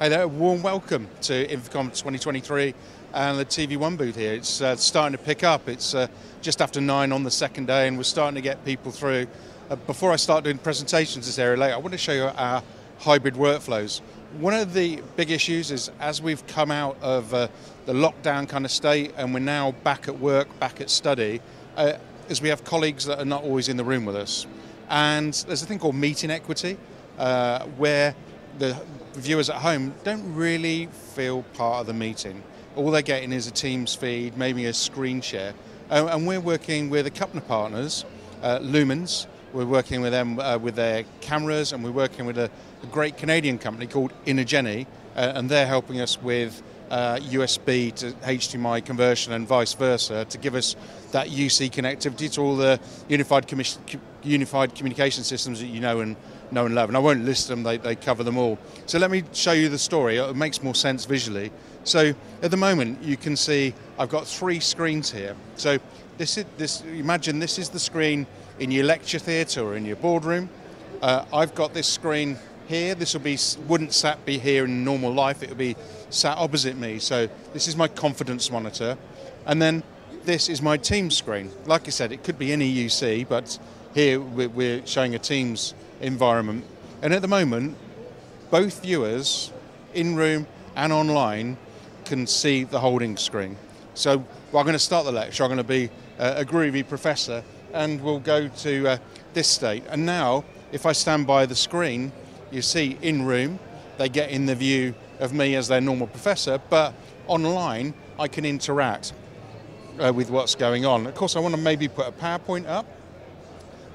Hey there, warm welcome to InfoComm 2023 and the tvONE booth here. It's uh, starting to pick up. It's uh, just after nine on the second day and we're starting to get people through. Uh, before I start doing presentations this area later, I want to show you our hybrid workflows. One of the big issues is as we've come out of uh, the lockdown kind of state and we're now back at work, back at study, uh, is we have colleagues that are not always in the room with us. And there's a thing called meeting equity, uh, where the viewers at home don't really feel part of the meeting. All they're getting is a Teams feed, maybe a screen share. Uh, and we're working with a couple of partners, uh, Lumens, we're working with them uh, with their cameras, and we're working with a, a great Canadian company called Inogeni, uh, and they're helping us with uh, USB to HDMI conversion and vice versa to give us that UC connectivity to all the unified, unified communication systems that you know and know and love. And I won't list them; they, they cover them all. So let me show you the story. It makes more sense visually. So at the moment, you can see I've got three screens here. So this is this. Imagine this is the screen in your lecture theatre or in your boardroom. Uh, I've got this screen here. This will be wouldn't sat be here in normal life. It would be sat opposite me. So this is my confidence monitor, and then this is my Teams screen. Like I said, it could be any UC, but here we're showing a Teams environment. And at the moment, both viewers, in room and online, can see the holding screen. So well, I'm going to start the lecture. I'm going to be a groovy professor, and we'll go to uh, this state. And now, if I stand by the screen, you see in room, they get in the view of me as their normal professor, but online I can interact uh, with what's going on. Of course, I want to maybe put a PowerPoint up.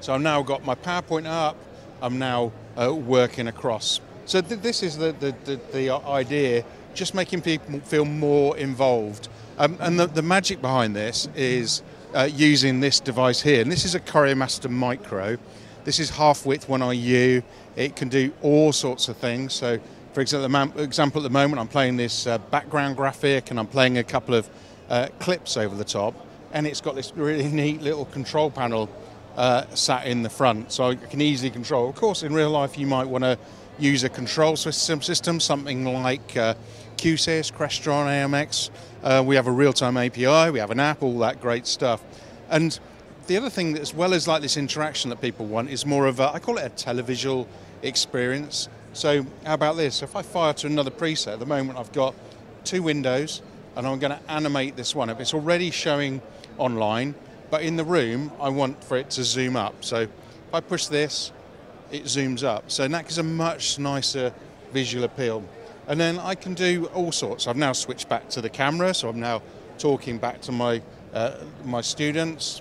So I've now got my PowerPoint up, I'm now uh, working across. So th this is the, the, the, the, idea, just making people feel more involved. Um, and the, the magic behind this is uh, using this device here. And this is a CORIOmaster micro. This is half width 1RU. It can do all sorts of things. So, for example, at the moment, I'm playing this uh, background graphic and I'm playing a couple of uh, clips over the top. And it's got this really neat little control panel uh, sat in the front, so I can easily control. Of course, in real life, you might want to use a control system, system something like uh, Q-SYS, Crestron, AMX. Uh, we have a real-time API, we have an app, all that great stuff. And the other thing, as well as like this interaction that people want, is more of a, I call it a televisual experience. So how about this? If I fire to another preset, at the moment I've got two windows, and I'm going to animate this one. If it's already showing online, but in the room, I want for it to zoom up. So if I push this, it zooms up. So that gives a much nicer visual appeal. And then I can do all sorts. I've now switched back to the camera, so I'm now talking back to my uh, my students.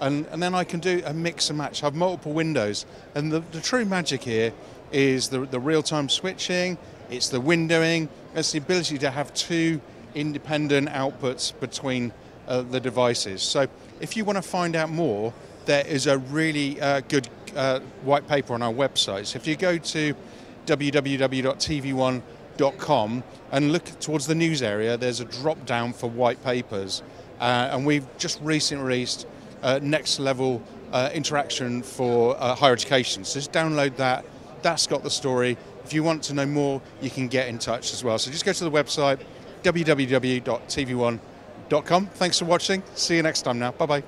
And, and then I can do a mix and match. Have multiple windows. And the, the true magic here is the, the real-time switching, it's the windowing, it's the ability to have two independent outputs between uh, the devices. So if you want to find out more, there is a really uh, good uh, white paper on our website. So if you go to www.tvone.com and look towards the news area, there's a drop down for white papers. Uh, and we've just recently released uh, next level uh, interaction for uh, higher education. So just download that. That's got the story. If you want to know more, you can get in touch as well. So just go to the website www.tvone.com. Thanks for watching. See you next time now. Bye bye.